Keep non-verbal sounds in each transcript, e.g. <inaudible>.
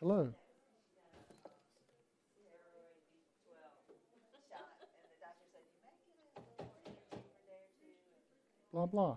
Hello. Blah, blah.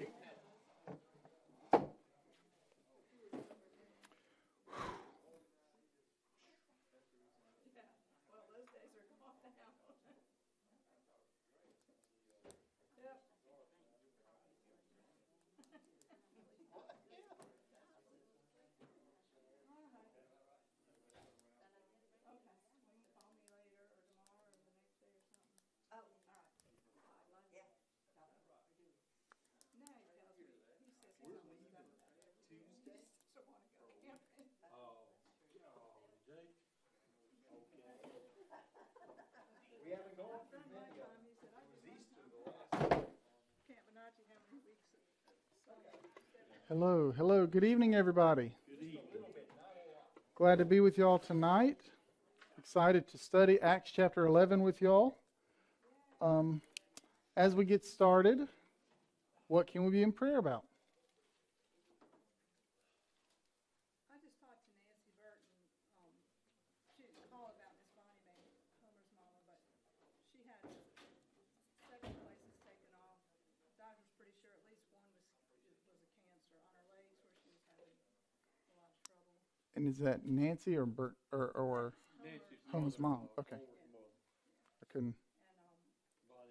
Hello, hello. Good evening, everybody. Glad to be with y'all tonight. Excited to study Acts chapter 11 with y'all. Um, as we get started, what can we be in prayer about? I just talked to Nancy Burton, um, she didn't call about Miss Bonnie Mae, Homer's mama, but she had several places taken off. Doctor's pretty sure at least one was, was a cancer on her legs where she was having a lot of trouble. And is that Nancy or Bert or, or Homer's mom? Okay. I couldn't. Um,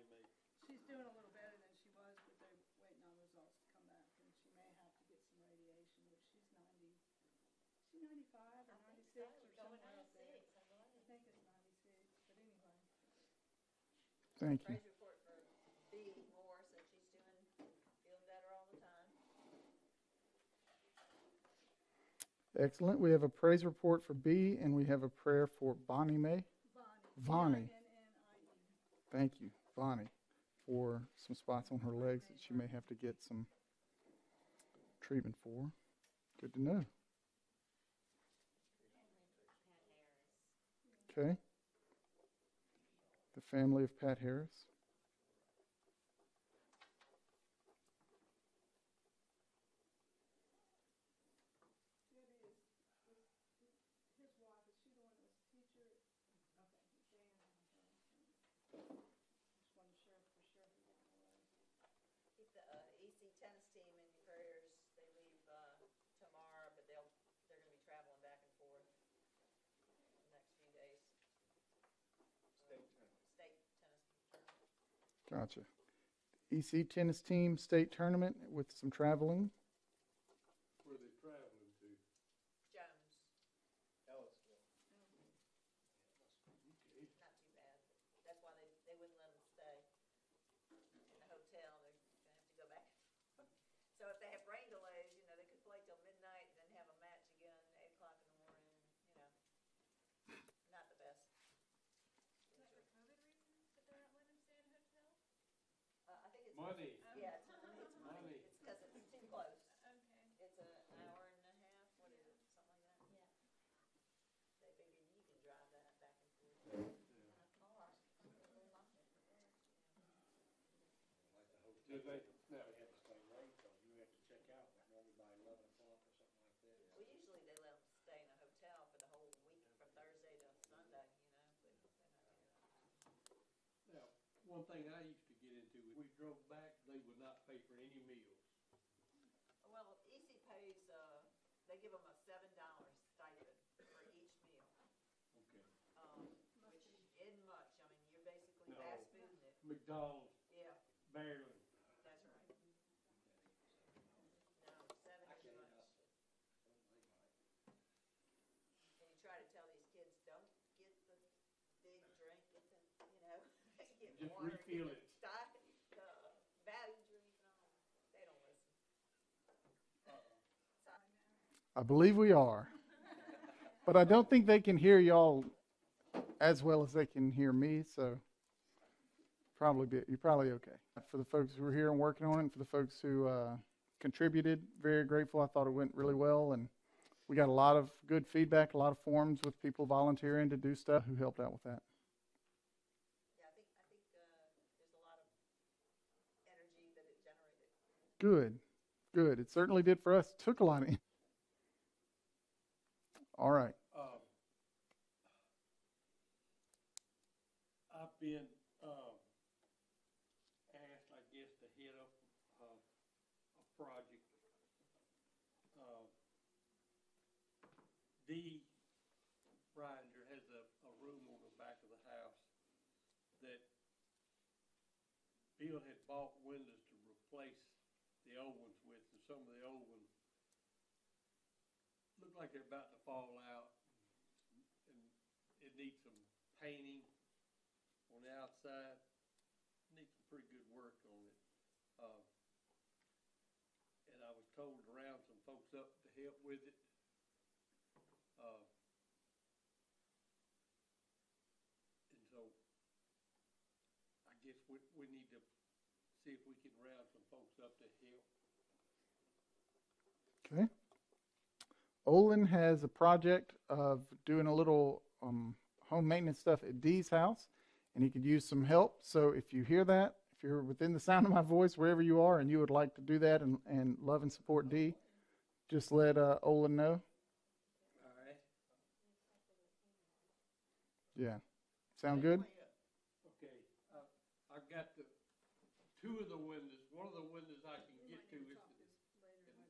she's doing a little better than she was, but they're waiting on results to come back, and she may have to get some radiation, but she's ninety, she's ninety-five or ninety-six or somewhere up there. I think it's ninety-six, but anyway. Thank you. Praise report for Bee Morris, that she's doing, feeling better all the time. Excellent. We have a praise report for B, and we have a prayer for Bonnie May. Bonnie. B-I-N-N-I-E. Thank you, Bonnie, for some spots on her legs that she may have to get some treatment for. Good to know. Okay. The family of Pat Harris. His wife, is she the one that was a teacher? Okay, Jan. Just wasn't sure for sure who that was. Keep the, uh, EC tennis team in your prayers. They leave, uh, tomorrow, but they'll, they're gonna be traveling back and forth the next few days. State tournament. State tennis tournament. Gotcha. EC tennis team state tournament with some traveling. Where they traveling to? Jones, Ellisville. not too bad, but that's why they, they wouldn't let them stay in the hotel. They're gonna have to go back. So if they have rain delays, you know, they could play till midnight and then have a match again at eight o'clock in the morning, you know. Not the best. I think it's. Money. Yeah, it's, <laughs> it's money. Money. It's because it's too close. Okay. It's an hour and a half, what is it, something like that? Yeah. They figure you can drive that back and forth. Do they, now, They had to stay late, so you have to check out normally by eleven o'clock or something like that. Well, usually they let them stay in a hotel for the whole week, from Thursday to Sunday, you know, but they're not doing that. now, one thing I used to get into, we drove back, they would not pay for any meals. Well, EC pays, uh, they give them a seven dollar stipend for each meal, Okay. um, which isn't much, I mean, you're basically No. fast fooding it, McDonald's, yeah, barely. that's right. No, seven is too much. And you try to tell these kids, don't get the big drink, get the, you know, <laughs> get Just water, refill get it. the di- the value drink and all, they don't listen. I believe we are. But I don't think they can hear y'all as well as they can hear me, so probably be, you're probably okay. For the folks who are here and working on it, and for the folks who uh, contributed, very grateful. I thought it went really well, and we got a lot of good feedback, a lot of forums with people volunteering to do stuff who helped out with that. Yeah, I think, I think, uh, there's a lot of energy that it generated. Good, good. It certainly did for us. Took a lot of. All right. Um, I've been um, asked, I guess, to head up uh, a project. Uh, D. Rinder has a, a room on the back of the house that Bill had bought windows. Like they're about to fall out. And it needs some painting on the outside, needs some pretty good work on it. Uh, and I was told to round some folks up to help with it. Uh, and so I guess we, we need to see if we can round some folks up to help. Okay. Olin has a project of doing a little um, home maintenance stuff at Dee's house, and he could use some help. So if you hear that, if you're within the sound of my voice, wherever you are, and you would like to do that and, and love and support Dee, just let uh, Olin know. All right. Yeah. Sound good? Okay, I, I've got the, two of the windows, one of the windows I can get to is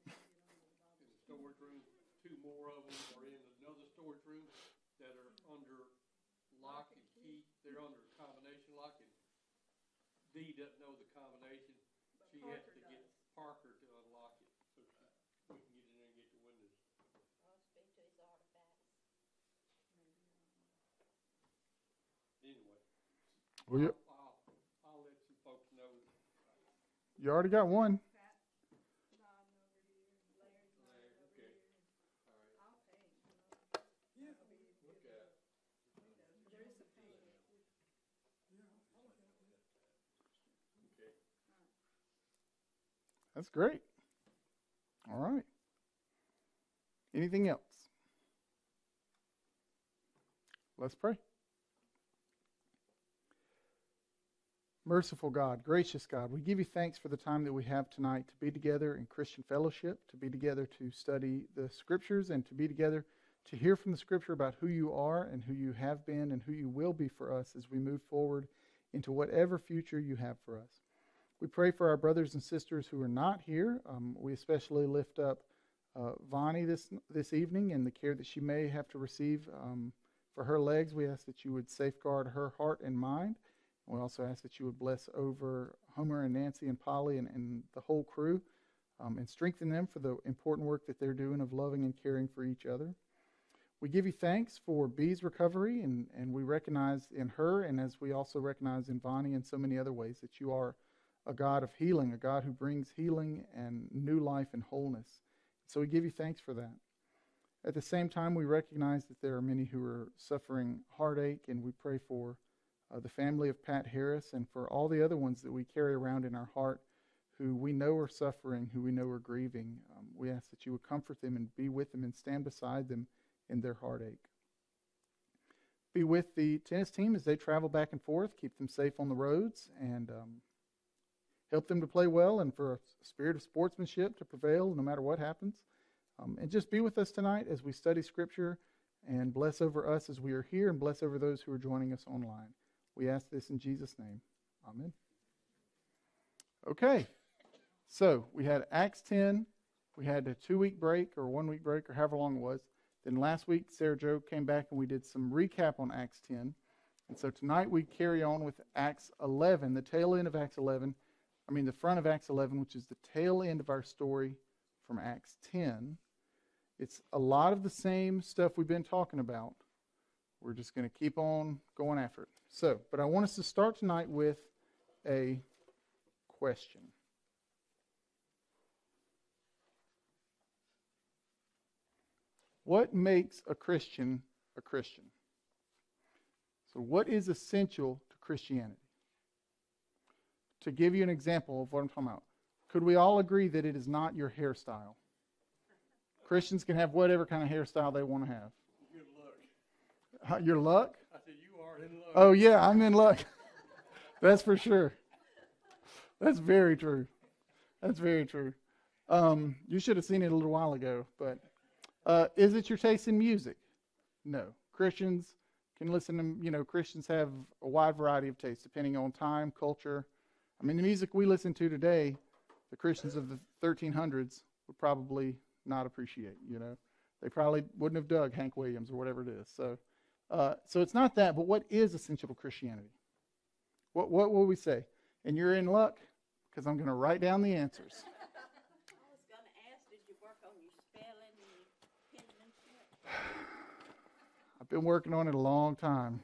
the storage room. Two more of them are in another storage room that are under lock and key. They're under combination lock and Dee doesn't know the combination. She has to get Parker to unlock it so she, we can get in there and get the windows. I'll speak to these artifacts. Anyway, Well, you, I'll, I'll let some folks know. you already got one. Pat nodding over here, and Larry's nodding over okay. here. All right. I'll pay, you know. Yeah. I'll be- Look at it. There is some pain. Okay. That's great. All right. Anything else? Let's pray. Merciful God, gracious God, we give you thanks for the time that we have tonight to be together in Christian fellowship, to be together to study the scriptures, and to be together to hear from the scripture about who you are and who you have been and who you will be for us as we move forward into whatever future you have for us. We pray for our brothers and sisters who are not here. Um, we especially lift up uh, Vonnie this this evening and the care that she may have to receive um, for her legs. We ask that you would safeguard her heart and mind. We also ask that you would bless over Homer and Nancy and Polly and, and the whole crew um, and strengthen them for the important work that they're doing of loving and caring for each other. We give you thanks for Bee's recovery, and, and we recognize in her, and as we also recognize in Vonnie and so many other ways, that you are a God of healing, a God who brings healing and new life and wholeness. So we give you thanks for that. At the same time, we recognize that there are many who are suffering heartache, and we pray for uh, the family of Pat Harris and for all the other ones that we carry around in our heart who we know are suffering, who we know are grieving. Um, we ask that you would comfort them and be with them and stand beside them in their heartache. Be with the tennis team as they travel back and forth. Keep them safe on the roads and um, help them to play well and for a spirit of sportsmanship to prevail no matter what happens. Um, and just be with us tonight as we study Scripture and bless over us as we are here and bless over those who are joining us online. We ask this in Jesus' name. Amen. Okay, so we had Acts 10. We had a two week break or one week break or however long it was. Then last week, Sarah Joe came back and we did some recap on Acts 10. And so tonight we carry on with Acts 11, the tail end of Acts 11. I mean, the front of Acts 11, which is the tail end of our story from Acts 10. It's a lot of the same stuff we've been talking about. We're just going to keep on going after it. So, but I want us to start tonight with a question. What makes a Christian a Christian? So, what is essential to Christianity? To give you an example of what I'm talking about, could we all agree that it is not your hairstyle? Christians can have whatever kind of hairstyle they want to have. Good luck. Uh, Your luck? I said, you are in luck. Oh, yeah, I'm in luck. <laughs> That's for sure. That's very true. That's very true. Um, you should have seen it a little while ago. But uh, is it your taste in music? No. Christians can listen to, you know, Christians have a wide variety of tastes depending on time, culture. I mean, the music we listen to today, the Christians of the 1300s would probably not appreciate, you know. They probably wouldn't have dug Hank Williams or whatever it is. So, uh, so it's not that. But what is essential Christianity? What what will we say? And you're in luck because I'm going to write down the answers. <laughs> I was gonna ask, did you work on your spelling and penmanship? <sighs> I've been working on it a long time.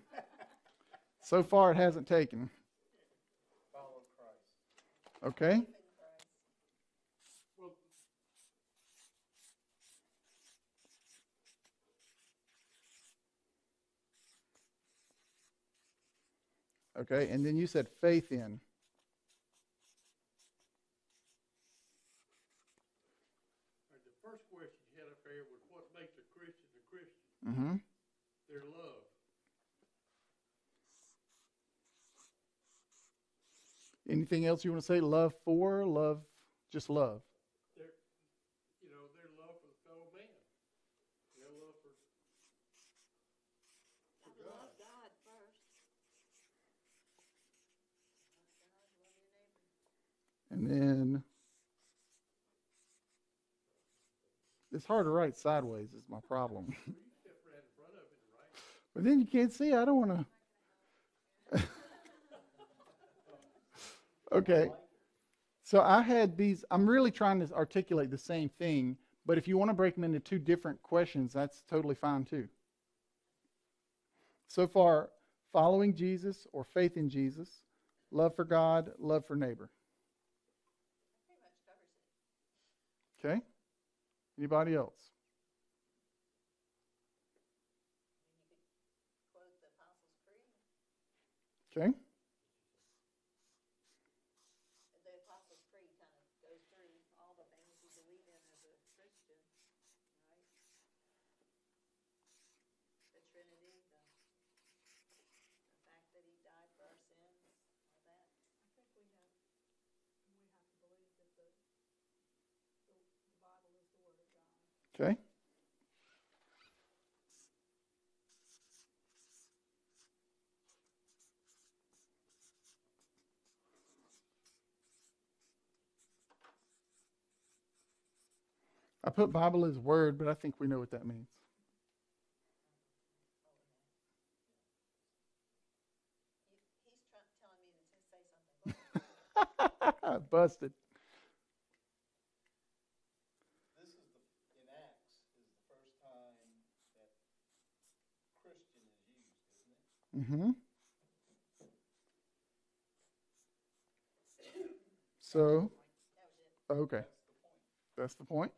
So far, it hasn't taken. Okay. Okay. And then you said faith in. the first question you had up there was what makes a Christian a Christian? Mm-hmm. Their love. Anything else you want to say? Love for, love, just love. Their, you know, their love for the fellow man. Their love for, for God. love God first. And then it's hard to write sideways is my problem. Step right in front of it, right? but then you can't see. I don't want to. Okay. So I had these. I'm really trying to articulate the same thing, but if you want to break them into two different questions, that's totally fine too. So far, following Jesus or faith in Jesus, love for God, love for neighbor. Okay? Anybody else? Okay? The Apostles' Creed kind of goes through all the things you believe in as a Christian, right? The Trinity, the, the fact that he died for our sins, all that. I think we have, we have to believe that the, the, the Bible is the Word of God. Okay? I put Bible as word, but I think we know what that means. You, he's trying, telling me to say something. <laughs> Busted. This is the, in Acts, is the first time that Christian is used, isn't it? Mm-hmm. So, okay. That's the point.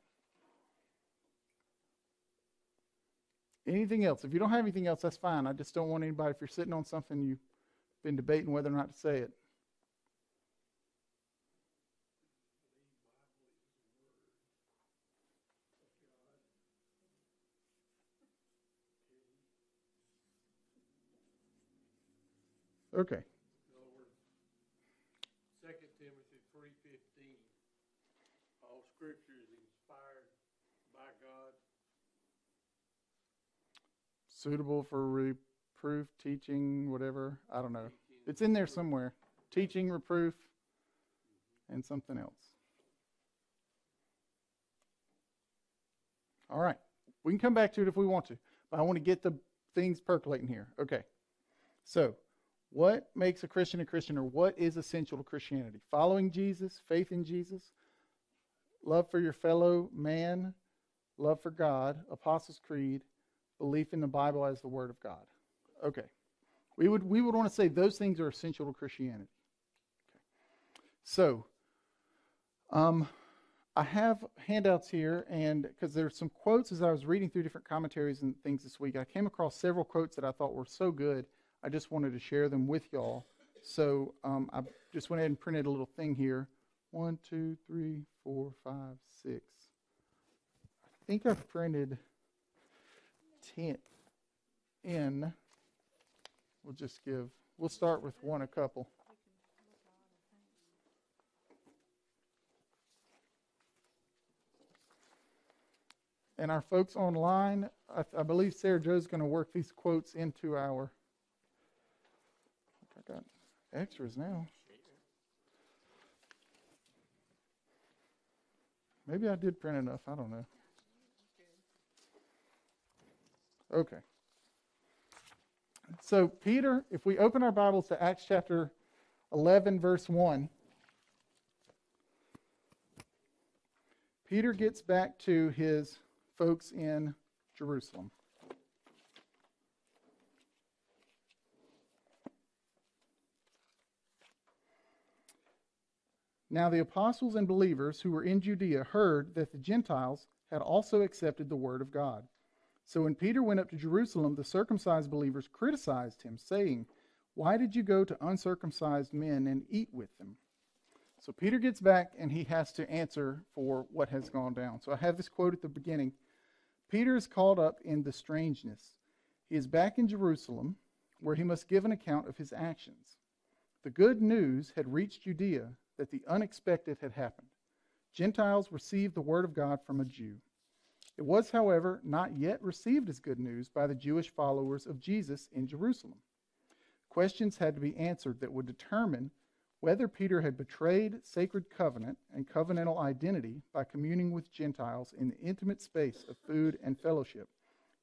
Anything else? If you don't have anything else, that's fine. I just don't want anybody, if you're sitting on something, you've been debating whether or not to say it. Okay. In other words, Second Timothy three fifteen, all scripture is inspired by God. Suitable for reproof, teaching, whatever. I don't know. It's in there somewhere. Teaching, reproof, and something else. All right. We can come back to it if we want to, but I want to get the things percolating here. Okay. So, what makes a Christian a Christian, or what is essential to Christianity? Following Jesus, faith in Jesus, love for your fellow man, love for God, Apostles' Creed, belief in the Bible as the Word of God. Okay. We would we would want to say those things are essential to Christianity. Okay. So, um, I have handouts here, and because there's some quotes as I was reading through different commentaries and things this week, I came across several quotes that I thought were so good. I just wanted to share them with y'all. So um, I just went ahead and printed a little thing here. One, two, three, four, five, six. I think I've printed ten in. We'll just give. We'll start with one a couple. And our folks online, I, I believe Sarah Joe's going to work these quotes into our. Extras now. Maybe I did print enough. I don't know. Okay. So, Peter, if we open our Bibles to Acts chapter 11, verse 1, Peter gets back to his folks in Jerusalem. Now, the apostles and believers who were in Judea heard that the Gentiles had also accepted the word of God. So when Peter went up to Jerusalem, the circumcised believers criticized him, saying, Why did you go to uncircumcised men and eat with them? So Peter gets back and he has to answer for what has gone down. So I have this quote at the beginning Peter is called up in the strangeness. He is back in Jerusalem, where he must give an account of his actions. The good news had reached Judea that the unexpected had happened. Gentiles received the word of God from a Jew. It was, however, not yet received as good news by the Jewish followers of Jesus in Jerusalem. Questions had to be answered that would determine whether Peter had betrayed sacred covenant and covenantal identity by communing with Gentiles in the intimate space of food and fellowship,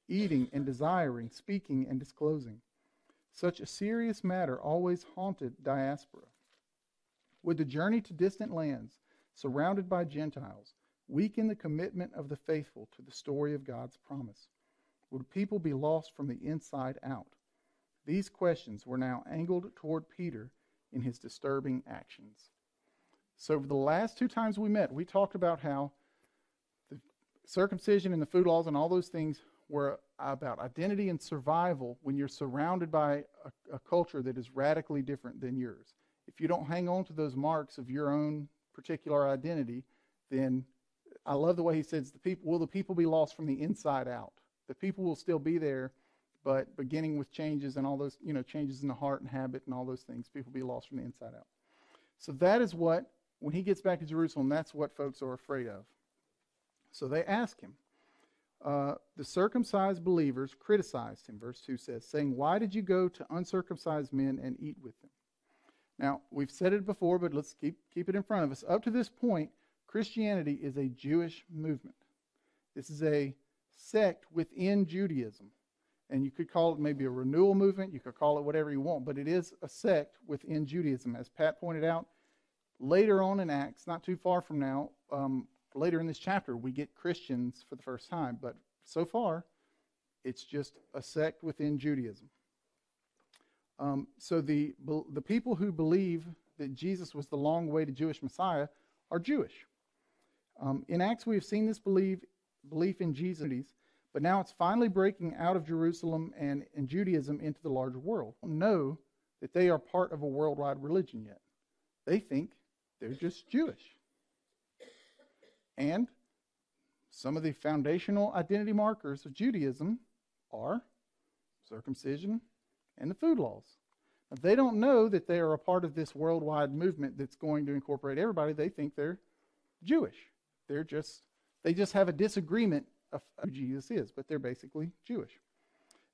eating and desiring, speaking and disclosing. Such a serious matter always haunted diaspora. Would the journey to distant lands, surrounded by Gentiles, weaken the commitment of the faithful to the story of God's promise? Would people be lost from the inside out? These questions were now angled toward Peter in his disturbing actions. So, the last two times we met, we talked about how the circumcision and the food laws and all those things were about identity and survival when you're surrounded by a, a culture that is radically different than yours. If you don't hang on to those marks of your own particular identity, then I love the way he says the people will the people be lost from the inside out. The people will still be there, but beginning with changes and all those, you know, changes in the heart and habit and all those things, people be lost from the inside out. So that is what when he gets back to Jerusalem, that's what folks are afraid of. So they ask him. Uh, the circumcised believers criticized him, verse 2 says, saying, Why did you go to uncircumcised men and eat with them? Now, we've said it before, but let's keep, keep it in front of us. Up to this point, Christianity is a Jewish movement. This is a sect within Judaism. And you could call it maybe a renewal movement, you could call it whatever you want, but it is a sect within Judaism. As Pat pointed out, later on in Acts, not too far from now, um, later in this chapter, we get Christians for the first time. But so far, it's just a sect within Judaism. Um, so the, the people who believe that Jesus was the long awaited Jewish Messiah are Jewish. Um, in Acts, we have seen this belief, belief in Jesus, but now it's finally breaking out of Jerusalem and, and Judaism into the larger world. Know that they are part of a worldwide religion yet. They think they're just Jewish. And some of the foundational identity markers of Judaism are circumcision, and the food laws. They don't know that they are a part of this worldwide movement that's going to incorporate everybody. They think they're Jewish. They're just they just have a disagreement of who Jesus is, but they're basically Jewish.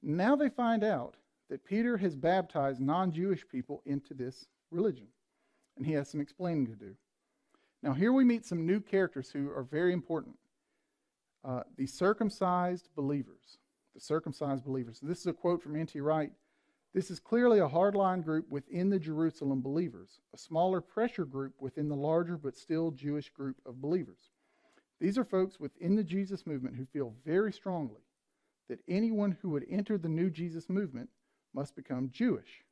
Now they find out that Peter has baptized non-Jewish people into this religion, and he has some explaining to do. Now here we meet some new characters who are very important. Uh, the circumcised believers. The circumcised believers. this is a quote from N.T. Wright this is clearly a hardline group within the Jerusalem believers, a smaller pressure group within the larger but still Jewish group of believers. These are folks within the Jesus movement who feel very strongly that anyone who would enter the new Jesus movement must become Jewish,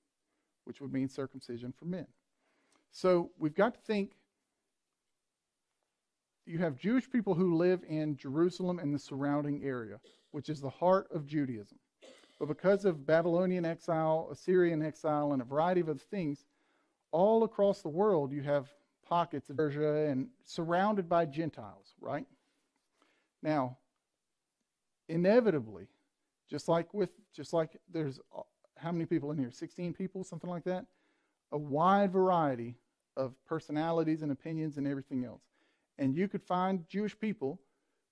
which would mean circumcision for men. So we've got to think you have Jewish people who live in Jerusalem and the surrounding area, which is the heart of Judaism. But because of Babylonian exile, Assyrian exile, and a variety of other things, all across the world you have pockets of Persia and surrounded by Gentiles, right? Now, inevitably, just like with just like there's how many people in here? 16 people, something like that. A wide variety of personalities and opinions and everything else. And you could find Jewish people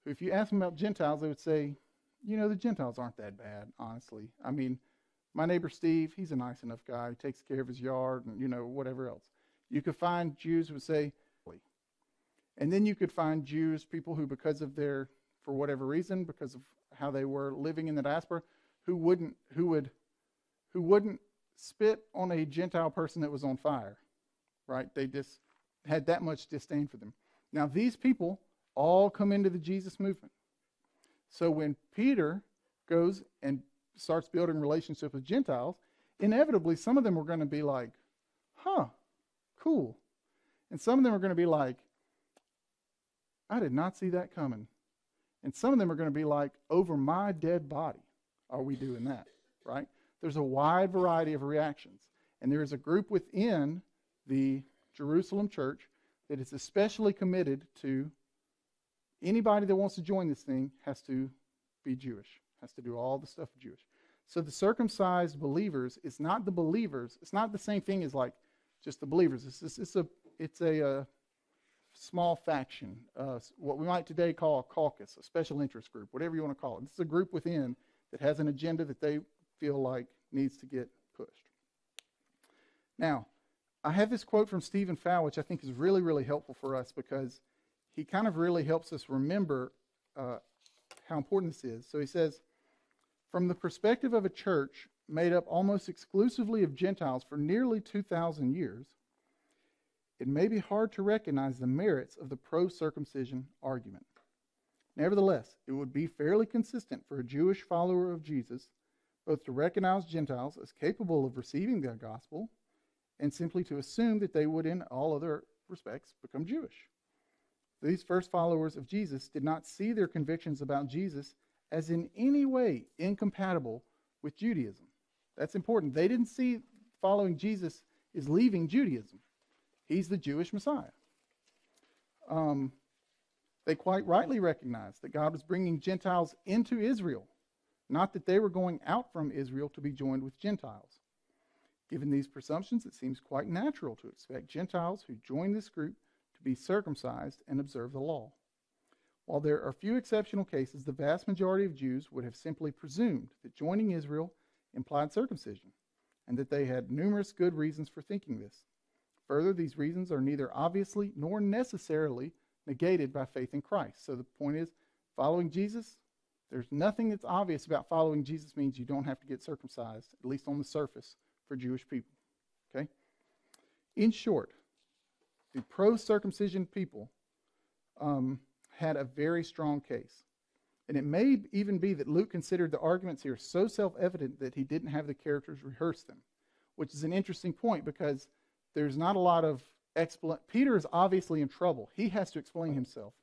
who, if you ask them about Gentiles, they would say, you know, the Gentiles aren't that bad, honestly. I mean, my neighbor Steve, he's a nice enough guy. He takes care of his yard and, you know, whatever else. You could find Jews who would say, and then you could find Jews, people who, because of their, for whatever reason, because of how they were living in the diaspora, who wouldn't who would who wouldn't spit on a Gentile person that was on fire, right? They just had that much disdain for them. Now these people all come into the Jesus movement. So when Peter goes and starts building relationship with Gentiles, inevitably some of them are going to be like, "Huh, cool," and some of them are going to be like, "I did not see that coming," and some of them are going to be like, "Over my dead body, are we doing that?" Right? There's a wide variety of reactions, and there is a group within the Jerusalem church that is especially committed to anybody that wants to join this thing has to be Jewish, has to do all the stuff Jewish. So the circumcised believers is not the believers. It's not the same thing as like just the believers. It's, it's, it's a it's a, uh small faction, uh, what we might today call a caucus, a special interest group, whatever you want to call it. This is a group within that has an agenda that they feel like needs to get pushed. Now, I have this quote from Stephen Fowl, which I think is really, really helpful for us because he kind of really helps us remember uh, how important this is. So he says, from the perspective of a church made up almost exclusively of Gentiles for nearly 2,000 years, it may be hard to recognize the merits of the pro circumcision argument. Nevertheless, it would be fairly consistent for a Jewish follower of Jesus both to recognize Gentiles as capable of receiving the gospel and simply to assume that they would, in all other respects, become Jewish. These first followers of Jesus did not see their convictions about Jesus as in any way incompatible with Judaism. That's important. They didn't see following Jesus is leaving Judaism. He's the Jewish Messiah. Um, they quite rightly recognized that God was bringing Gentiles into Israel, not that they were going out from Israel to be joined with Gentiles. Given these presumptions, it seems quite natural to expect Gentiles who join this group be circumcised and observe the law. While there are few exceptional cases, the vast majority of Jews would have simply presumed that joining Israel implied circumcision, and that they had numerous good reasons for thinking this. Further, these reasons are neither obviously nor necessarily negated by faith in Christ. So the point is, following Jesus, there's nothing that's obvious about following Jesus means you don't have to get circumcised, at least on the surface, for Jewish people. Okay? In short, the pro circumcision people um, had a very strong case. And it may even be that Luke considered the arguments here so self evident that he didn't have the characters rehearse them, which is an interesting point because there's not a lot of explanation. Peter is obviously in trouble. He has to explain himself.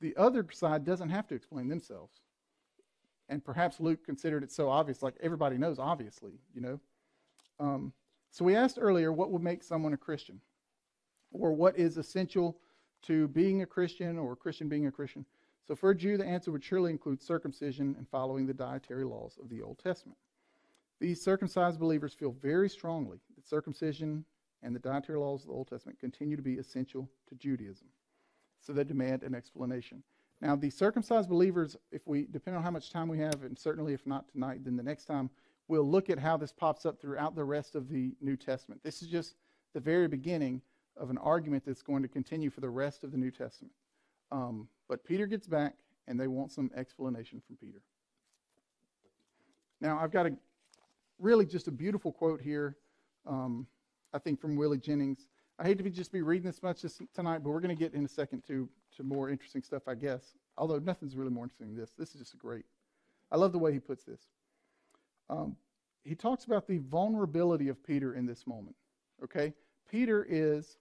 The other side doesn't have to explain themselves. And perhaps Luke considered it so obvious, like everybody knows, obviously, you know. Um, so we asked earlier what would make someone a Christian, or what is essential to being a Christian or a Christian being a Christian. So for a Jew, the answer would surely include circumcision and following the dietary laws of the Old Testament. These circumcised believers feel very strongly that circumcision and the dietary laws of the Old Testament continue to be essential to Judaism. So they demand an explanation. Now, the circumcised believers, if we, depend on how much time we have, and certainly if not tonight, then the next time, we'll look at how this pops up throughout the rest of the New Testament. This is just the very beginning of an argument that's going to continue for the rest of the New Testament. Um, but Peter gets back, and they want some explanation from Peter. Now, I've got a really just a beautiful quote here, um, I think from Willie Jennings. I hate to be just be reading this much this, tonight, but we're going to get in a second to to more interesting stuff, I guess. Although nothing's really more interesting than this. This is just a great. I love the way he puts this. Um, he talks about the vulnerability of Peter in this moment. Okay, Peter is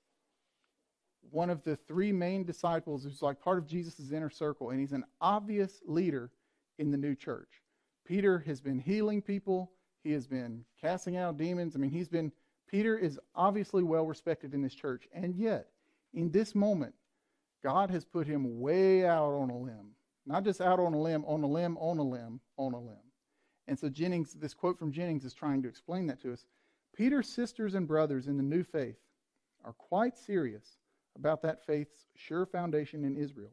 one of the three main disciples who's like part of Jesus' inner circle, and he's an obvious leader in the new church. Peter has been healing people, he has been casting out demons. I mean, he's been, Peter is obviously well respected in this church, and yet, in this moment, God has put him way out on a limb. Not just out on a limb, on a limb, on a limb, on a limb. And so Jennings, this quote from Jennings is trying to explain that to us. Peter's sisters and brothers in the new faith are quite serious about that faith's sure foundation in Israel.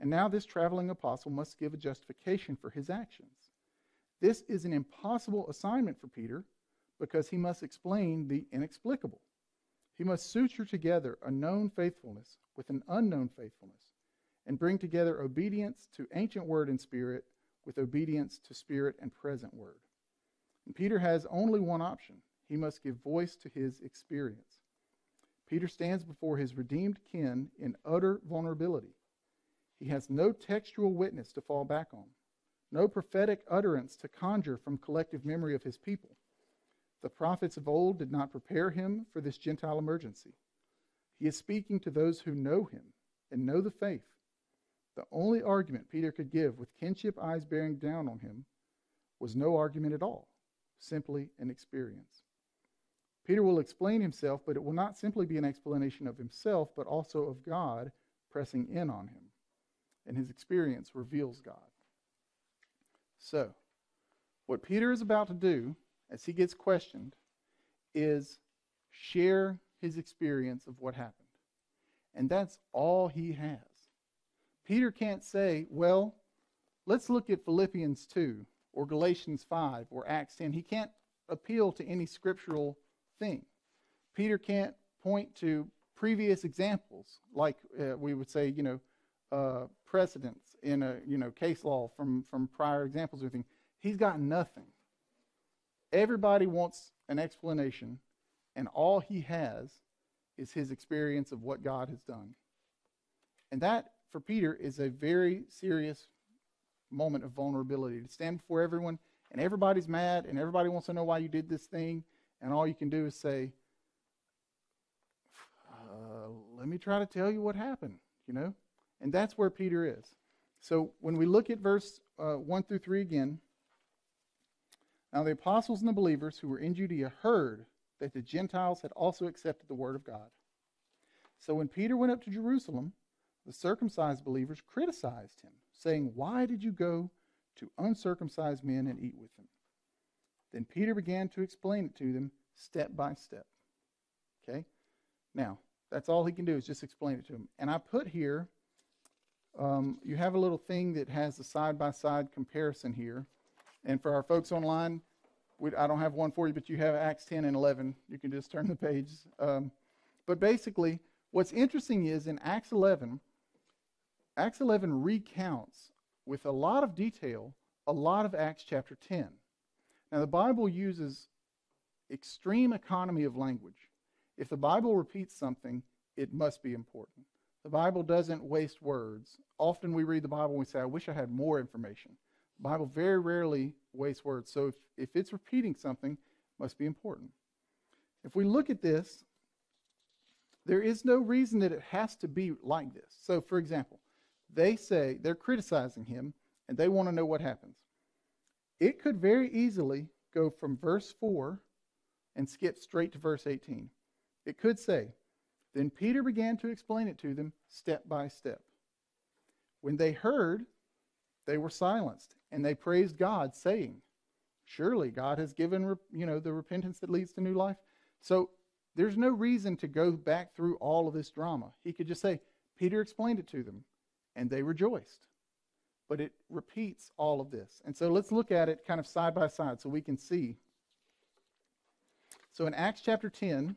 And now this traveling apostle must give a justification for his actions. This is an impossible assignment for Peter because he must explain the inexplicable. He must suture together a known faithfulness with an unknown faithfulness and bring together obedience to ancient word and spirit with obedience to spirit and present word. And Peter has only one option he must give voice to his experience. Peter stands before his redeemed kin in utter vulnerability. He has no textual witness to fall back on, no prophetic utterance to conjure from collective memory of his people. The prophets of old did not prepare him for this Gentile emergency. He is speaking to those who know him and know the faith. The only argument Peter could give with kinship eyes bearing down on him was no argument at all, simply an experience. Peter will explain himself, but it will not simply be an explanation of himself, but also of God pressing in on him. And his experience reveals God. So, what Peter is about to do as he gets questioned is share his experience of what happened. And that's all he has. Peter can't say, well, let's look at Philippians 2 or Galatians 5 or Acts 10. He can't appeal to any scriptural thing. Peter can't point to previous examples, like uh, we would say, you know, uh, precedents in a you know case law from from prior examples or anything. He's got nothing. Everybody wants an explanation, and all he has is his experience of what God has done. And that, for Peter, is a very serious moment of vulnerability to stand before everyone, and everybody's mad, and everybody wants to know why you did this thing, and all you can do is say, uh, let me try to tell you what happened, you know? And that's where Peter is. So when we look at verse uh, 1 through 3 again, now the apostles and the believers who were in Judea heard that the Gentiles had also accepted the word of God. So when Peter went up to Jerusalem, the circumcised believers criticized him, saying, Why did you go to uncircumcised men and eat with them? Then Peter began to explain it to them step by step. Okay? Now, that's all he can do is just explain it to them. And I put here, um, you have a little thing that has a side by side comparison here. And for our folks online, we, I don't have one for you, but you have Acts 10 and 11. You can just turn the pages. Um, but basically, what's interesting is in Acts 11, Acts 11 recounts with a lot of detail a lot of Acts chapter 10. Now, the Bible uses extreme economy of language. If the Bible repeats something, it must be important. The Bible doesn't waste words. Often we read the Bible and we say, I wish I had more information. The Bible very rarely wastes words. So if, if it's repeating something, it must be important. If we look at this, there is no reason that it has to be like this. So, for example, they say they're criticizing him and they want to know what happens. It could very easily go from verse 4 and skip straight to verse 18. It could say, Then Peter began to explain it to them step by step. When they heard, they were silenced, and they praised God, saying, Surely God has given you know the repentance that leads to new life. So there's no reason to go back through all of this drama. He could just say, Peter explained it to them, and they rejoiced but it repeats all of this. And so let's look at it kind of side by side so we can see. So in Acts chapter 10,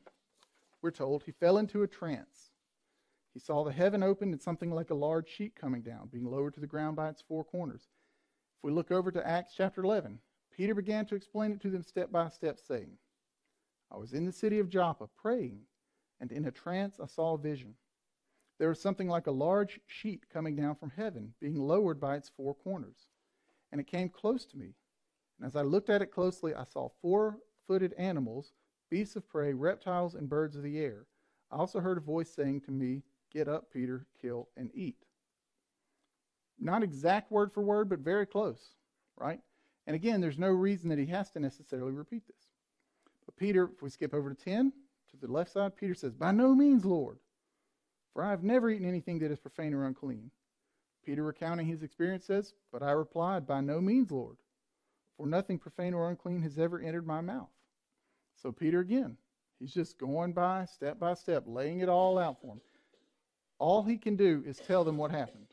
we're told he fell into a trance. He saw the heaven opened and something like a large sheet coming down, being lowered to the ground by its four corners. If we look over to Acts chapter 11, Peter began to explain it to them step by step, saying, I was in the city of Joppa praying, and in a trance I saw a vision there was something like a large sheet coming down from heaven, being lowered by its four corners. And it came close to me. And as I looked at it closely, I saw four footed animals, beasts of prey, reptiles, and birds of the air. I also heard a voice saying to me, Get up, Peter, kill and eat. Not exact word for word, but very close, right? And again, there's no reason that he has to necessarily repeat this. But Peter, if we skip over to 10, to the left side, Peter says, By no means, Lord. For I have never eaten anything that is profane or unclean. Peter, recounting his experience, says, But I replied, By no means, Lord, for nothing profane or unclean has ever entered my mouth. So, Peter, again, he's just going by step by step, laying it all out for him. All he can do is tell them what happened.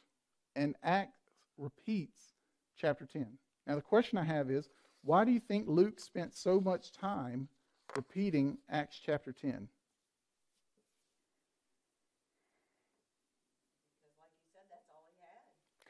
And Acts repeats chapter 10. Now, the question I have is why do you think Luke spent so much time repeating Acts chapter 10?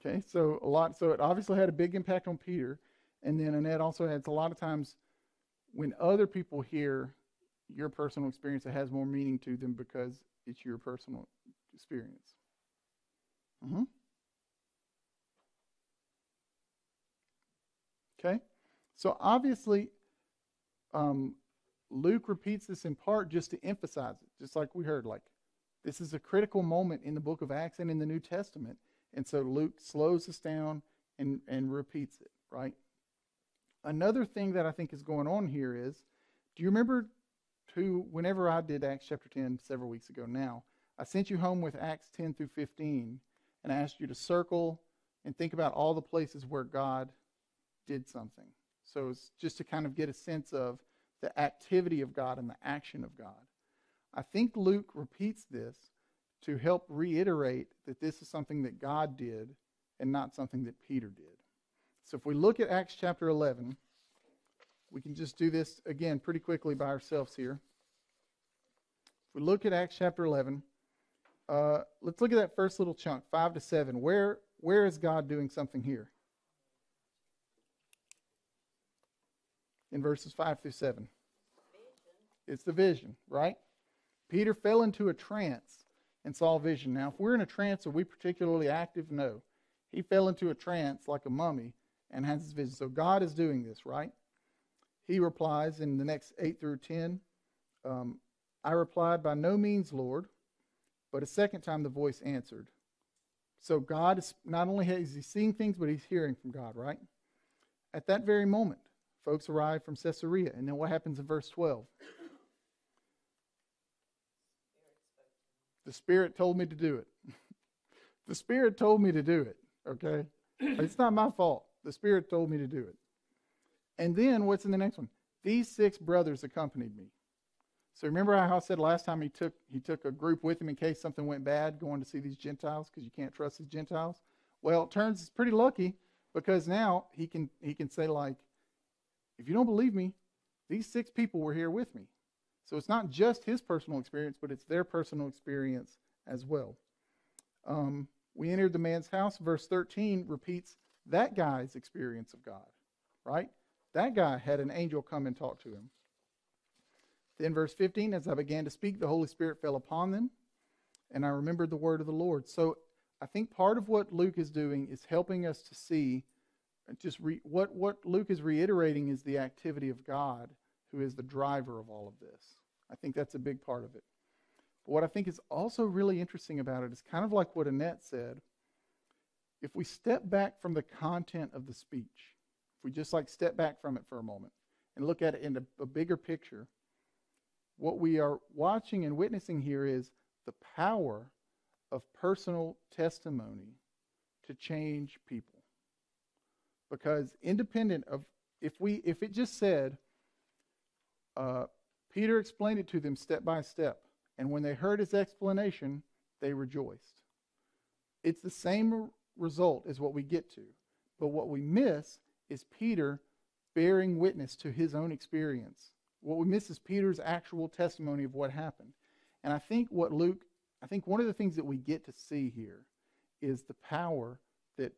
Okay, so a lot. So it obviously had a big impact on Peter, and then Annette also has a lot of times when other people hear your personal experience, it has more meaning to them because it's your personal experience. hmm Okay, so obviously, um, Luke repeats this in part just to emphasize it, just like we heard. Like, this is a critical moment in the book of Acts and in the New Testament. And so Luke slows us down and, and repeats it, right? Another thing that I think is going on here is do you remember to whenever I did Acts chapter 10 several weeks ago now, I sent you home with Acts 10 through 15 and I asked you to circle and think about all the places where God did something. So it's just to kind of get a sense of the activity of God and the action of God. I think Luke repeats this to help reiterate that this is something that God did and not something that Peter did. So if we look at Acts chapter 11, we can just do this again pretty quickly by ourselves here. If we look at Acts chapter 11, uh, let's look at that first little chunk, 5 to 7. Where, where is God doing something here? In verses 5 through 7. It's the vision, right? Peter fell into a trance and saw vision. Now, if we're in a trance, are we particularly active? No. He fell into a trance like a mummy and has his vision. So God is doing this, right? He replies in the next 8 through 10 um, I replied, By no means, Lord. But a second time the voice answered. So God is not only is he seeing things, but he's hearing from God, right? At that very moment, folks arrive from Caesarea. And then what happens in verse 12? The Spirit told me to do it. <laughs> the Spirit told me to do it, okay? <clears throat> it's not my fault. The Spirit told me to do it. And then what's in the next one? These six brothers accompanied me. So remember how I said last time he took he took a group with him in case something went bad going to see these Gentiles because you can't trust these Gentiles? Well, it turns it's pretty lucky because now he can he can say like, if you don't believe me, these six people were here with me. So it's not just his personal experience, but it's their personal experience as well. Um, we entered the man's house. Verse 13 repeats that guy's experience of God, right? That guy had an angel come and talk to him. Then, verse 15, as I began to speak, the Holy Spirit fell upon them, and I remembered the word of the Lord. So I think part of what Luke is doing is helping us to see just re, what, what Luke is reiterating is the activity of God, who is the driver of all of this. I think that's a big part of it. But what I think is also really interesting about it is kind of like what Annette said. If we step back from the content of the speech, if we just like step back from it for a moment and look at it in a, a bigger picture, what we are watching and witnessing here is the power of personal testimony to change people. Because independent of if we if it just said uh, Peter explained it to them step by step, and when they heard his explanation, they rejoiced. It's the same result as what we get to, but what we miss is Peter bearing witness to his own experience. What we miss is Peter's actual testimony of what happened. And I think what Luke, I think one of the things that we get to see here is the power that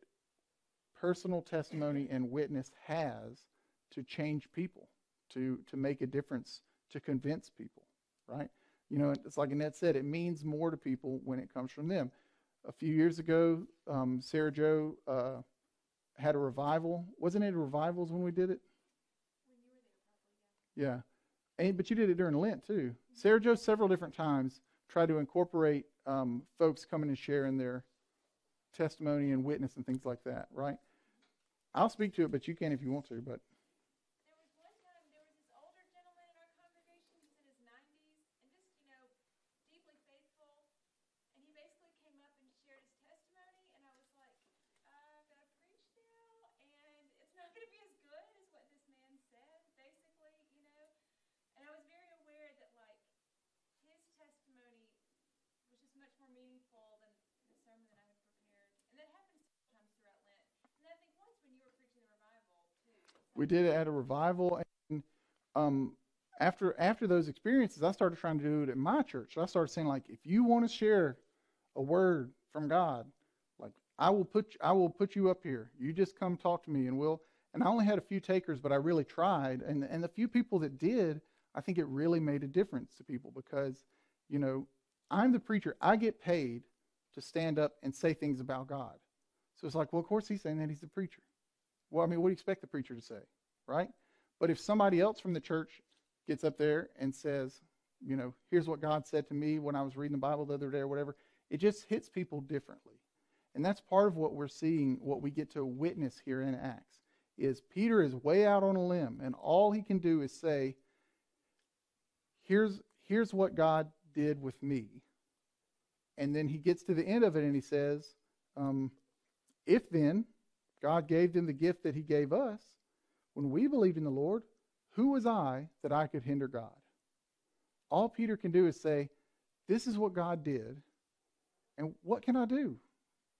personal testimony and witness has to change people, to, to make a difference, to convince people, right? You know, it's like Annette said, it means more to people when it comes from them. A few years ago, um, Sarah Joe uh, had a revival. Wasn't it a revivals when we did it? Yeah. And, but you did it during Lent too. Sarah Joe several different times tried to incorporate um, folks coming and sharing their testimony and witness and things like that, right? I'll speak to it, but you can if you want to. But There was one time, there was this older gentleman in our congregation, he's in his nineties, and just, you know, deeply faithful. And he basically came up and shared his testimony, and I was like, I've got to preach now, and it's not going to be as good as what this man said, basically, you know. And I was very aware that, like, meaningful than the sermon that I had prepared. And that happened several times throughout Lent. And I think once when you were preaching the revival too. We did it at a revival, and um, after after those experiences, I started trying to do it at my church. So I started saying, like, if you want to share a word from God, like I will put I will put you up here. You just come talk to me, and we'll. And I only had a few takers, but I really tried, and and the few people that did, I think it really made a difference to people because, you know, I'm the preacher. I get paid to stand up and say things about God. So it's like, well, of course he's saying that he's the preacher. Well, I mean, what do you expect the preacher to say, right? But if somebody else from the church gets up there and says, you know, here's what God said to me when I was reading the Bible the other day or whatever, it just hits people differently. And that's part of what we're seeing, what we get to witness here in Acts, is Peter is way out on a limb, and all he can do is say, here's, here's what God did with me. And then he gets to the end of it and he says, um, if then God gave them the gift that he gave us, when we believed in the Lord, who was I that I could hinder God? All Peter can do is say, This is what God did, and what can I do?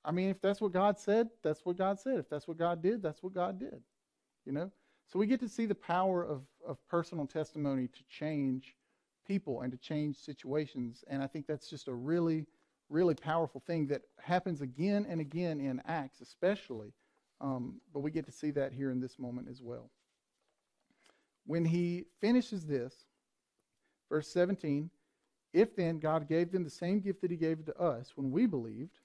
I mean, if that's what God said, that's what God said. If that's what God did, that's what God did. You know? So we get to see the power of, of personal testimony to change people and to change situations. And I think that's just a really, really powerful thing that happens again and again in Acts, especially. Um, but we get to see that here in this moment as well. When he finishes this, verse 17, if then God gave them the same gift that he gave to us when we believed,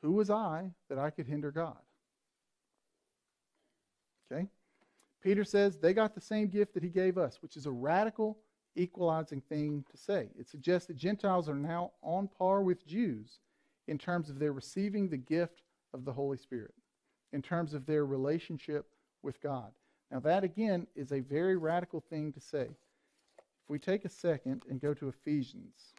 who was I that I could hinder God? Okay? Peter says they got the same gift that he gave us, which is a radical equalizing thing to say. It suggests that Gentiles are now on par with Jews in terms of their receiving the gift of the Holy Spirit, in terms of their relationship with God. Now, that again is a very radical thing to say. If we take a second and go to Ephesians.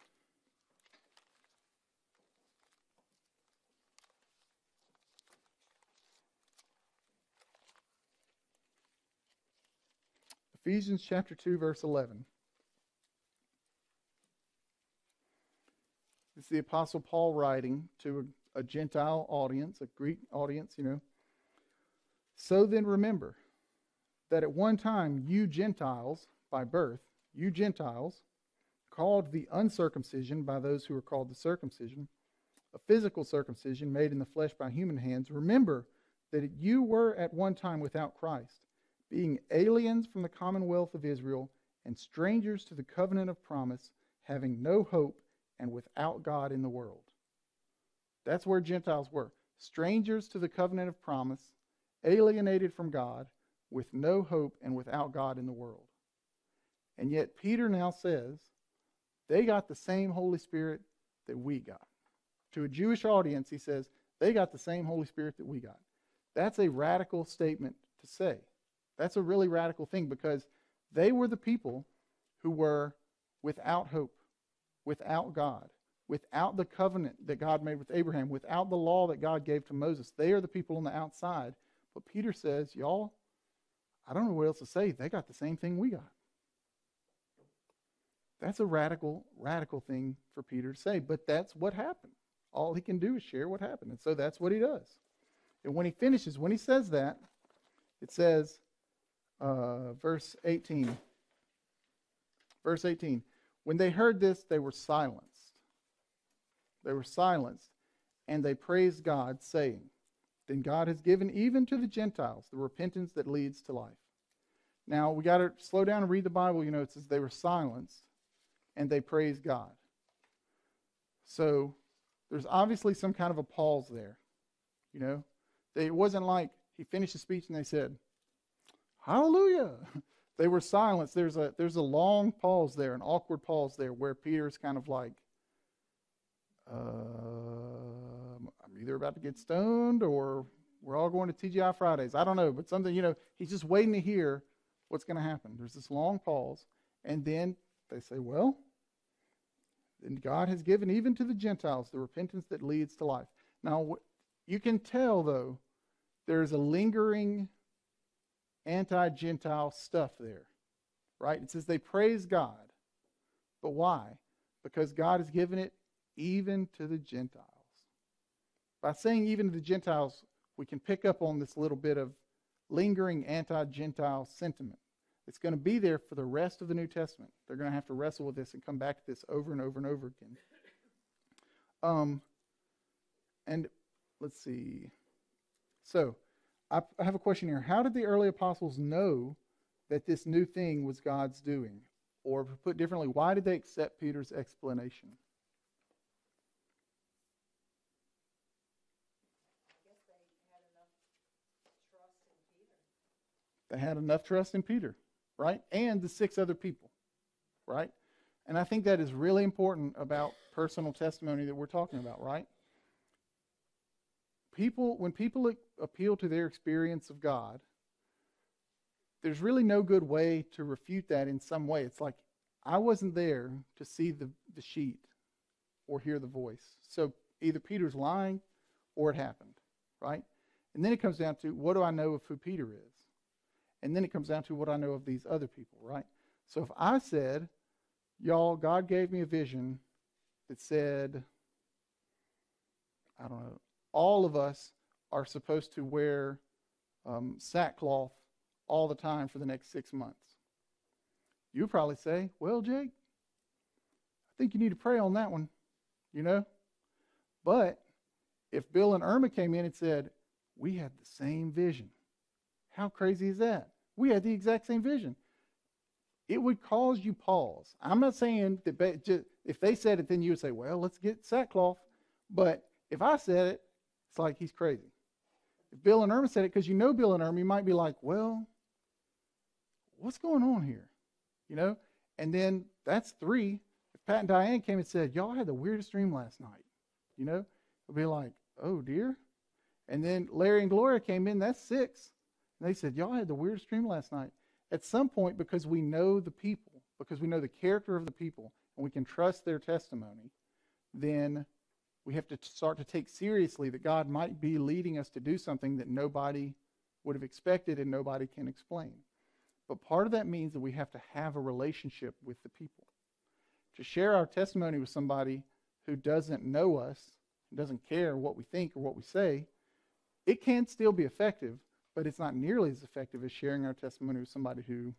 Ephesians chapter 2, verse 11. Is the Apostle Paul writing to a, a Gentile audience, a Greek audience, you know. So then remember that at one time you Gentiles, by birth, you Gentiles, called the uncircumcision by those who are called the circumcision, a physical circumcision made in the flesh by human hands, remember that you were at one time without Christ, being aliens from the commonwealth of Israel and strangers to the covenant of promise, having no hope and without God in the world. That's where Gentiles were strangers to the covenant of promise, alienated from God, with no hope and without God in the world. And yet, Peter now says they got the same Holy Spirit that we got. To a Jewish audience, he says they got the same Holy Spirit that we got. That's a radical statement to say. That's a really radical thing because they were the people who were without hope, without God, without the covenant that God made with Abraham, without the law that God gave to Moses. They are the people on the outside. But Peter says, y'all, I don't know what else to say. They got the same thing we got. That's a radical, radical thing for Peter to say, but that's what happened. All he can do is share what happened. And so that's what he does. And when he finishes, when he says that, it says, uh, verse 18. Verse 18. When they heard this, they were silenced. They were silenced, and they praised God, saying, Then God has given even to the Gentiles the repentance that leads to life. Now, we got to slow down and read the Bible. You know, it says they were silenced, and they praised God. So, there's obviously some kind of a pause there. You know, it wasn't like he finished the speech and they said, Hallelujah. They were silenced. There's a there's a long pause there, an awkward pause there, where Peter's kind of like, uh, I'm either about to get stoned or we're all going to TGI Fridays. I don't know, but something you know, he's just waiting to hear what's going to happen. There's this long pause, and then they say, "Well, then God has given even to the Gentiles the repentance that leads to life." Now, you can tell though, there's a lingering anti Gentile stuff there, right? It says they praise God. But why? Because God has given it even to the Gentiles. By saying even to the Gentiles, we can pick up on this little bit of lingering anti Gentile sentiment. It's going to be there for the rest of the New Testament. They're going to have to wrestle with this and come back to this over and over and over again. Um, and let's see. So, I, have a question here. How did the early apostles know that this new thing was God's doing? Or put differently, why did they accept Peter's explanation? They had enough trust in Peter. They had enough trust in Peter, right? And the six other people, right? And I think that is really important about personal testimony that we're talking about, right? People, when people appeal to their experience of God, there's really no good way to refute that in some way. It's like, I wasn't there to see the, the sheet or hear the voice. So either Peter's lying or it happened, right? And then it comes down to what do I know of who Peter is? And then it comes down to what I know of these other people, right? So if I said, y'all, God gave me a vision that said, I don't know, all of us are supposed to wear um, sackcloth all the time for the next six months. You probably say, Well, Jake, I think you need to pray on that one, you know? But if Bill and Irma came in and said, We had the same vision, how crazy is that? We had the exact same vision. It would cause you pause. I'm not saying that if they said it, then you would say, Well, let's get sackcloth. But if I said it, it's like he's crazy. If Bill and Irma said it, because you know Bill and Irma, you might be like, well, what's going on here? You know? And then that's three. If Pat and Diane came and said, y'all had the weirdest dream last night, you know? It'll be like, oh dear. And then Larry and Gloria came in, that's six. And they said, y'all had the weirdest dream last night. At some point, because we know the people, because we know the character of the people, and we can trust their testimony, then we have to start to take seriously that God might be leading us to do something that nobody would have expected and nobody can explain. But part of that means that we have to have a relationship with the people. To share our testimony with somebody who doesn't know us, doesn't care what we think or what we say, it can still be effective, but it's not nearly as effective as sharing our testimony with somebody who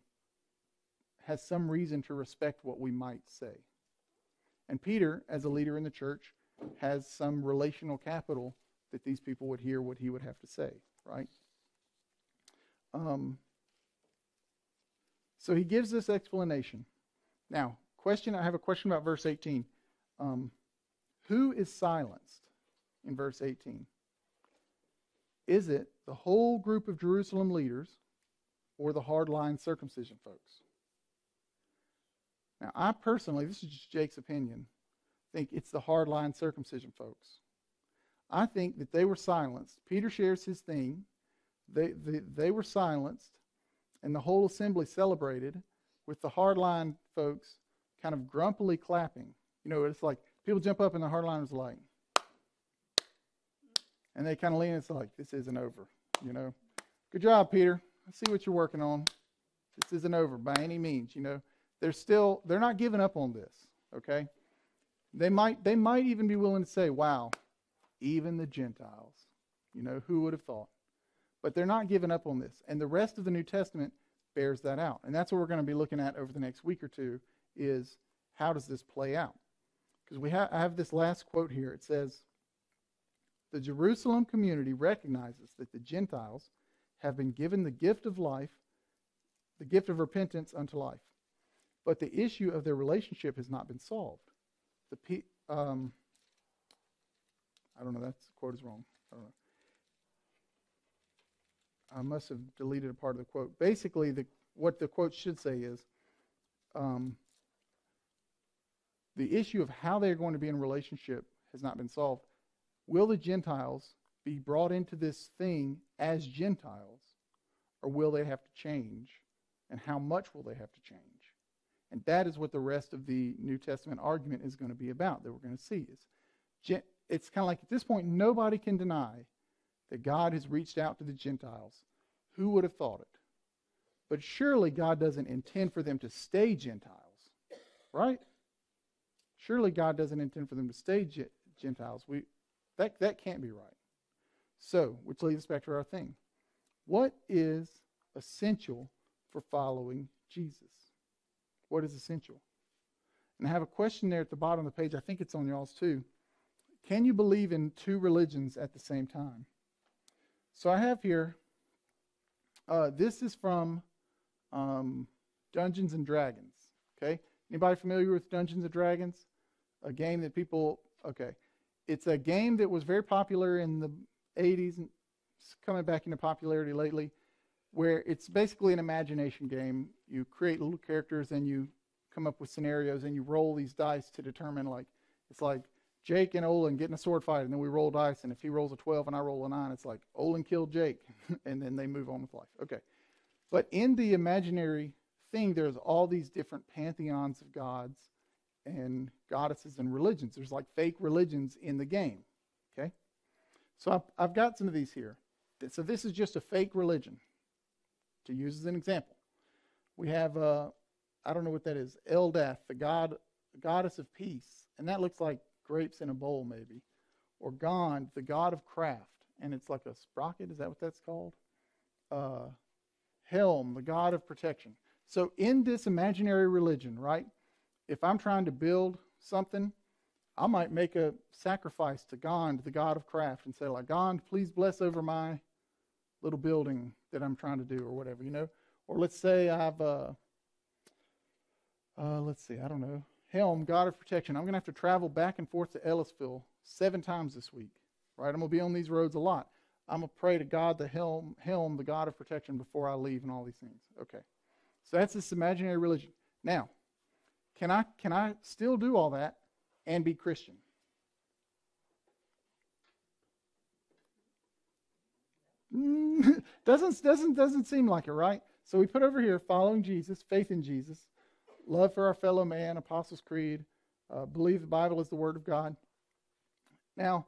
has some reason to respect what we might say. And Peter, as a leader in the church, has some relational capital that these people would hear what he would have to say, right? Um, so he gives this explanation. Now, question I have a question about verse 18. Um, who is silenced in verse 18? Is it the whole group of Jerusalem leaders or the hardline circumcision folks? Now, I personally, this is just Jake's opinion, think it's the hardline circumcision folks. I think that they were silenced. Peter shares his thing. They, they, they were silenced, and the whole assembly celebrated with the hardline folks kind of grumpily clapping. You know, it's like people jump up and the hardliners like, and they kind of lean. It's like this isn't over. You know, good job, Peter. I see what you're working on. This isn't over by any means. You know, they're still they're not giving up on this. Okay, they might, they might even be willing to say, wow, even the Gentiles. You know, who would have thought? But they're not giving up on this. And the rest of the New Testament bears that out. And that's what we're going to be looking at over the next week or two is how does this play out? Because we I have this last quote here. It says, the Jerusalem community recognizes that the Gentiles have been given the gift of life, the gift of repentance unto life. But the issue of their relationship has not been solved the um, I don't know. That quote is wrong. I don't know. I must have deleted a part of the quote. Basically, the what the quote should say is, um, the issue of how they're going to be in relationship has not been solved. Will the Gentiles be brought into this thing as Gentiles, or will they have to change? And how much will they have to change? And that is what the rest of the New Testament argument is going to be about that we're going to see. Is it's kind of like at this point, nobody can deny that God has reached out to the Gentiles. Who would have thought it? But surely God doesn't intend for them to stay Gentiles, right? surely God doesn't intend for them to stay Gentiles. We, that, that can't be right. So, which leads us back to our thing. What is essential for following Jesus? What is essential? And I have a question there at the bottom of the page. I think it's on y'all's too. Can you believe in two religions at the same time? So I have here, uh, this is from um, Dungeons and Dragons. Okay? Anybody familiar with Dungeons and Dragons? A game that people, okay. It's a game that was very popular in the 80s and it's coming back into popularity lately, where it's basically an imagination game. You create little characters and you come up with scenarios and you roll these dice to determine, like, it's like Jake and Olin getting a sword fight, and then we roll dice, and if he rolls a 12 and I roll a 9, it's like Olin killed Jake, <laughs> and then they move on with life. Okay. But in the imaginary thing, there's all these different pantheons of gods and goddesses and religions. There's like fake religions in the game. Okay? So I've, I've got some of these here. So this is just a fake religion to use as an example. We have, uh, I don't know what that is, Eldath, the god, goddess of peace. And that looks like grapes in a bowl, maybe. Or Gond, the god of craft. And it's like a sprocket. Is that what that's called? Uh, Helm, the god of protection. So in this imaginary religion, right, if I'm trying to build something, I might make a sacrifice to Gond, the god of craft, and say, like, Gond, please bless over my little building that I'm trying to do, or whatever, you know. Or let's say I've, uh, uh, let's see, I don't know, Helm, God of protection. I'm going to have to travel back and forth to Ellisville seven times this week, right? I'm going to be on these roads a lot. I'm going to pray to God, the Helm, Helm, the God of protection, before I leave, and all these things. Okay, so that's this imaginary religion. Now, can I can I still do all that and be Christian? <laughs> doesn't doesn't doesn't seem like it, right? So we put over here following Jesus, faith in Jesus, love for our fellow man, Apostles' Creed, uh, believe the Bible is the Word of God. Now,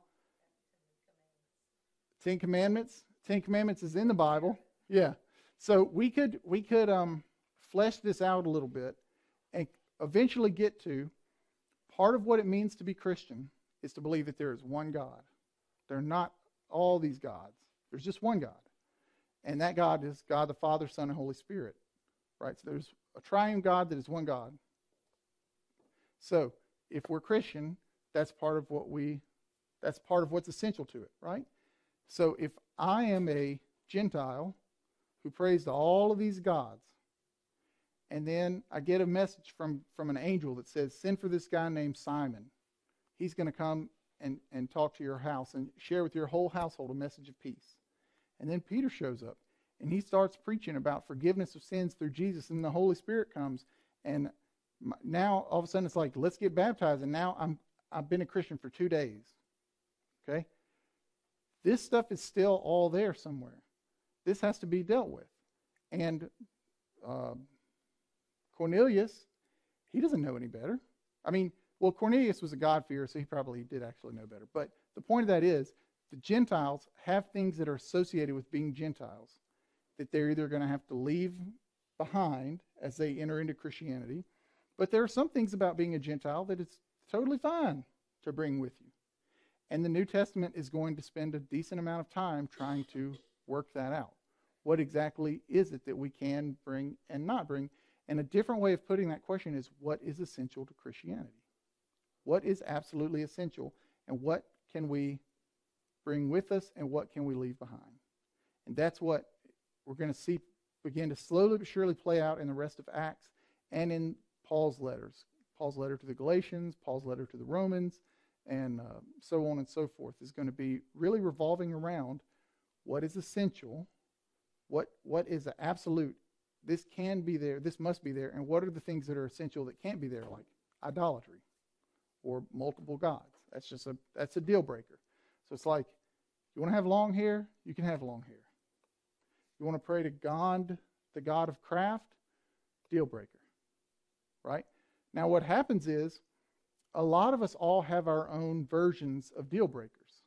Ten Commandments. Ten Commandments is in the Bible. Yeah. So we could we could um, flesh this out a little bit and eventually get to part of what it means to be Christian is to believe that there is one God. They're not all these gods. There's just one God. And that God is God the Father, Son, and Holy Spirit. Right? So there's a triune God that is one God. So if we're Christian, that's part of what we that's part of what's essential to it, right? So if I am a Gentile who prays to all of these gods, and then I get a message from, from an angel that says, Send for this guy named Simon. He's going to come and, and talk to your house and share with your whole household a message of peace. And then Peter shows up and he starts preaching about forgiveness of sins through Jesus, and the Holy Spirit comes. And now all of a sudden it's like, let's get baptized. And now I'm, I've been a Christian for two days. Okay? This stuff is still all there somewhere. This has to be dealt with. And uh, Cornelius, he doesn't know any better. I mean, well, Cornelius was a God-fearer, so he probably did actually know better. But the point of that is, the Gentiles have things that are associated with being Gentiles that they're either going to have to leave behind as they enter into Christianity, but there are some things about being a Gentile that it's totally fine to bring with you. And the New Testament is going to spend a decent amount of time trying to work that out. What exactly is it that we can bring and not bring? And a different way of putting that question is what is essential to Christianity? What is absolutely essential, and what can we bring with us, and what can we leave behind? And that's what we're going to see begin to slowly but surely play out in the rest of Acts and in Paul's letters. Paul's letter to the Galatians, Paul's letter to the Romans, and uh, so on and so forth is going to be really revolving around what is essential, what what is absolute. This can be there, this must be there, and what are the things that are essential that can't be there, like idolatry or multiple gods. That's just a that's a deal breaker. So it's like you want to have long hair, you can have long hair. You want to pray to Gond, the God of craft, deal breaker. Right? Now, what happens is a lot of us all have our own versions of deal breakers.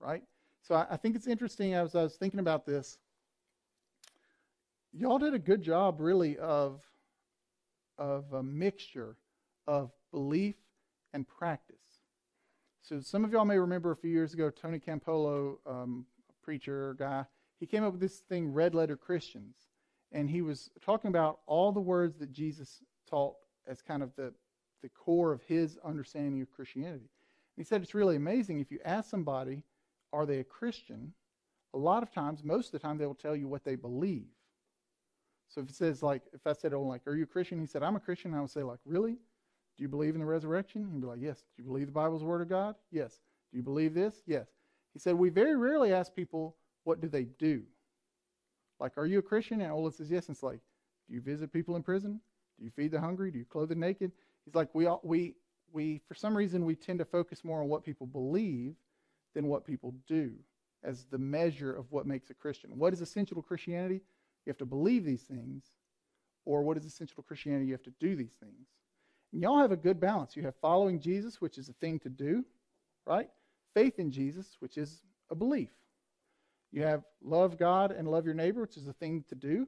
Right? So I, I think it's interesting as I was thinking about this. Y'all did a good job, really, of, of a mixture of belief and practice. So some of y'all may remember a few years ago, Tony Campolo, um, a preacher guy, he came up with this thing, Red Letter Christians, and he was talking about all the words that Jesus taught as kind of the the core of his understanding of Christianity. And he said it's really amazing if you ask somebody, are they a Christian? A lot of times, most of the time, they will tell you what they believe. So if it says like, if I said, "Oh, like, are you a Christian?" He said, "I'm a Christian." I would say, like, really? Do you believe in the resurrection? He'd be like, yes. Do you believe the Bible's word of God? Yes. Do you believe this? Yes. He said, we very rarely ask people, what do they do? Like, are you a Christian? And Ola says, yes. And it's like, do you visit people in prison? Do you feed the hungry? Do you clothe the naked? He's like, we all, we, we, for some reason, we tend to focus more on what people believe than what people do as the measure of what makes a Christian. What is essential to Christianity? You have to believe these things. Or what is essential to Christianity? You have to do these things. And y'all have a good balance. You have following Jesus, which is a thing to do, right? Faith in Jesus, which is a belief. You have love God and love your neighbor, which is a thing to do.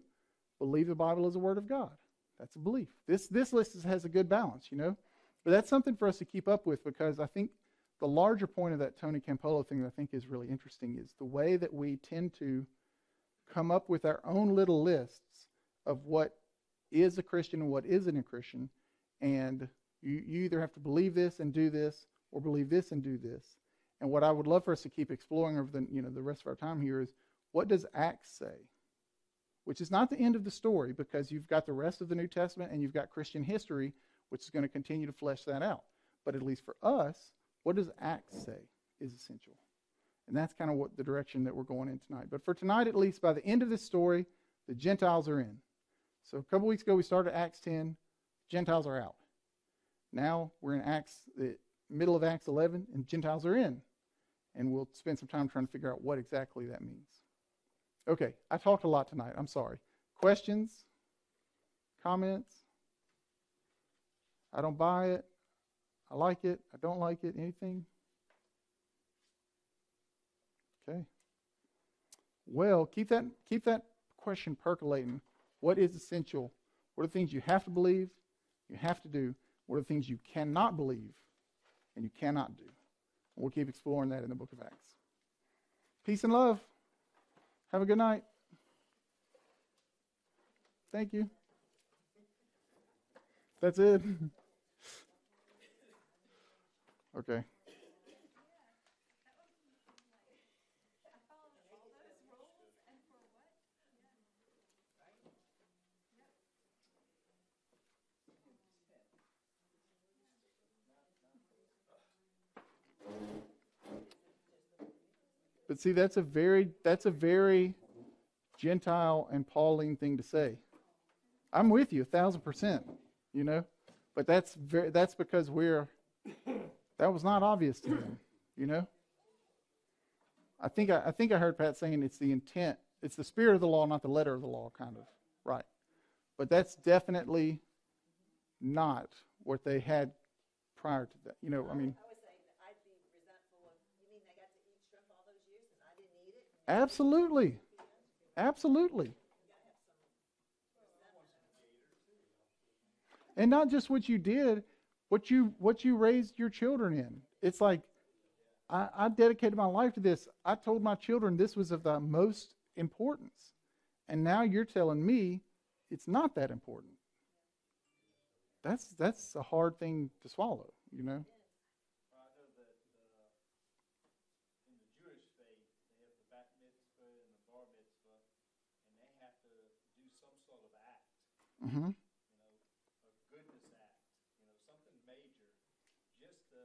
Believe the Bible is a word of God. That's a belief. This this list is, has a good balance, you know. But that's something for us to keep up with because I think the larger point of that Tony Campolo thing that I think is really interesting is the way that we tend to come up with our own little lists of what is a Christian and what isn't a Christian and you, you either have to believe this and do this, or believe this and do this. And what I would love for us to keep exploring over the you know the rest of our time here is what does Acts say? Which is not the end of the story because you've got the rest of the New Testament and you've got Christian history, which is going to continue to flesh that out. But at least for us, what does Acts say is essential? And that's kind of what the direction that we're going in tonight. But for tonight, at least, by the end of this story, the Gentiles are in. So a couple weeks ago, we started Acts 10. Gentiles are out. Now we're in Acts, the middle of Acts 11, and Gentiles are in. And we'll spend some time trying to figure out what exactly that means. Okay, I talked a lot tonight. I'm sorry. Questions? Comments? I don't buy it. I like it. I don't like it. Anything? Okay. Well, keep that keep that question percolating. What is essential? What are the things you have to believe? You have to do, what are the things you cannot believe and you cannot do. We'll keep exploring that in the book of Acts. Peace and love. Have a good night. Thank you. That's it. <laughs> okay. But see, that's a very that's a very Gentile and Pauline thing to say. I'm with you a thousand percent, you know, but that's very that's because we're that was not obvious to them, you know. I think I, I think I heard Pat saying it's the intent, it's the spirit of the law, not the letter of the law, kind of right. But that's definitely not what they had prior to that. You know, I mean. I was saying that I'd be resentful of, you mean they got to eat shrimp all those years and I didn't eat it? Absolutely. Absolutely. And not just what you did, what you what you raised your children in. It's like I, I dedicated my life to this. I told my children this was of the most importance. And now you're telling me it's not that important. That's that's a hard thing to swallow, you know. Well, I know that, uh, in the Jewish faith, they have the bat mitzvah and the bar mitzvah, and they have to do some sort of act, hmm you know, a goodness act, you know, something major, just to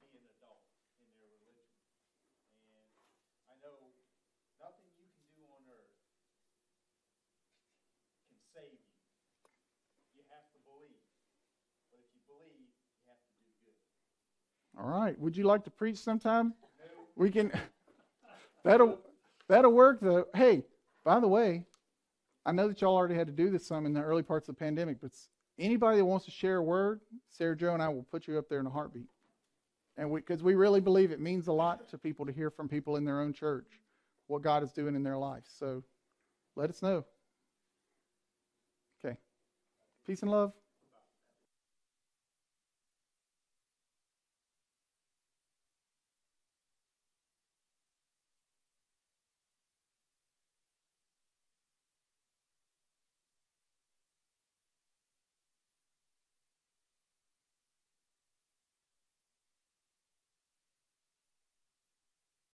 be an adult in their religion. And I know nothing you can do on earth can save you. You have to believe. But if you believe, you have to do good. All right. Would you like to preach sometime? We can. <laughs> That'll that'll work. Though. Hey, by the way, I know that y'all already had to do this some in the early parts of the pandemic, but anybody that wants to share a word, Sarah Joe and I will put you up there in a heartbeat, and we because we really believe it means a lot to people to hear from people in their own church what God is doing in their life. So, let us know. Okay. Peace and love.